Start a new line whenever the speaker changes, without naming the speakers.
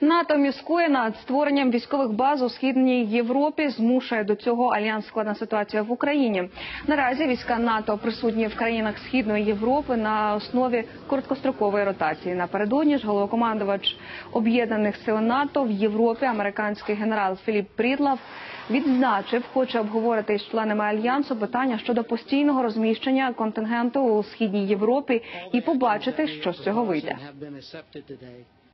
НАТО міскує над створенням військових баз у східній Європі. Змушує до цього альянс складна ситуація в Україні. Наразі війська НАТО присутні в країнах східної Європи на основі короткострокової ротації. Напередодні ж головокомандувач об'єднаних сил НАТО в Європі, американський генерал Філіп Прідлав, відзначив, хоче обговорити з членами альянсу питання щодо постійного розміщення контингенту у східній Європі і побачити, що з цього вийде.
have.